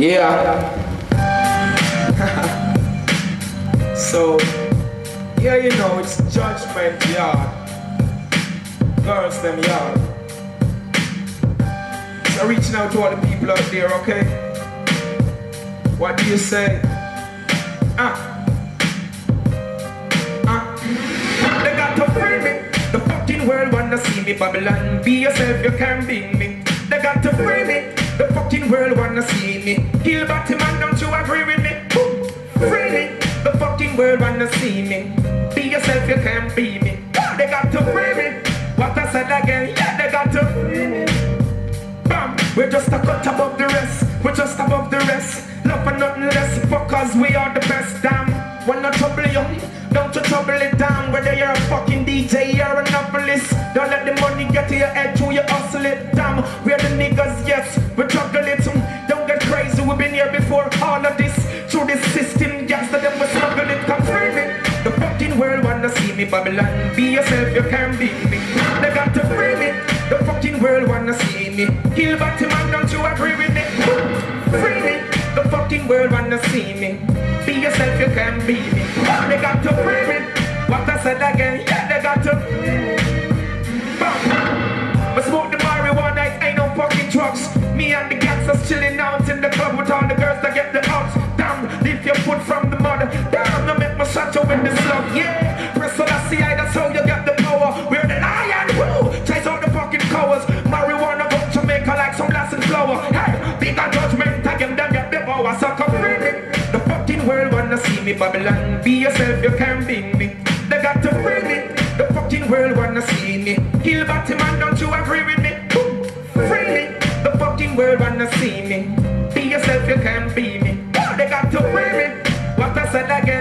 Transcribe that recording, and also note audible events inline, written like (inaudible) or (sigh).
Yeah. (laughs) so, yeah, you know, it's judgment yard. Girls, them yard. So, reaching out to all the people out there, okay? What do you say? Ah. Ah. They got to free me. The fucking world wanna see me Babylon. Be yourself, you can be me. They got to free me. The fucking world wanna see me. Kill Batman, don't you agree with me? Boom. Free me. The fucking world wanna see me. Be yourself, you can be me. They got to free me. What I said again, yeah, they got to free me. Bam, we're just a cut above the rest. We're just above the rest. Because we are the best. Damn, wanna trouble you? Don't you trouble it down. Whether you're a fucking DJ or a novelist, don't let the money get to your head till you hustle it. Damn, we're the niggas, yes, we juggle it. Mm, Don't get crazy, we've been here before. All of this through this system, yes, that them we smuggle it. Come free me. The fucking world wanna see me, Babylon. Be yourself, you can be me. They got to free me. The fucking world wanna see me. Kill Batman, don't world wanna see me. Be yourself, you can be me. They got to free me. What I said again, yeah, they got to. Bam. I smoke the marijuana, it ain't no fucking drugs. Me and the gangsters chilling out in the club with all the girls that get the ups. Damn, lift your foot from the mud. Damn, no make my shot in the slum. Yeah, wanna see me Babylon. Be yourself, you can be me. They got to free me. The fucking world wanna see me. Kill Batman, don't you agree with me? Free me. The fucking world wanna see me. Be yourself, you can be me. They got to free me. What I said again.